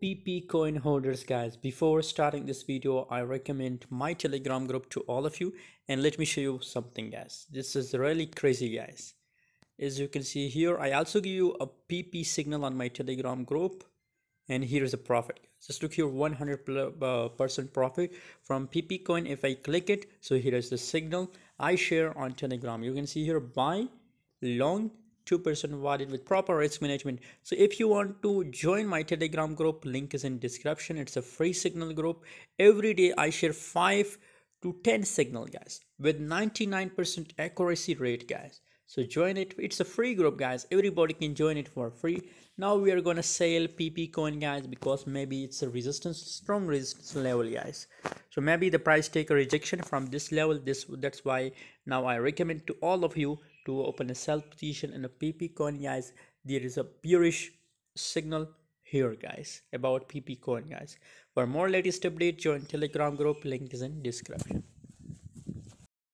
PEPE coin holders guys. Before starting this video I recommend my telegram group to all of you and let me show you something guys. This is really crazy guys. As you can see here I also give you a PEPE signal on my telegram group and here's the profit just look here 100 uh, percent profit from PEPE coin. If I click it so here is the signal I share on telegram. You can see here buy long 2% avoided with proper risk management. So if you want to join my telegram group, link is in description. It's a free signal group. Every day I share 5 to 10 signal guys with 99% accuracy rate guys. So join it. It's a free group guys. Everybody can join it for free. Now we are gonna sell PEPE coin guys because maybe it's a resistance, strong resistance level guys. So maybe the price take a rejection from this level. This that's why now I recommend to all of you to open a sell position in a PEPE coin. Guys there is a bearish signal here guys about PEPE coin guys. For more latest update join telegram group. Link is in description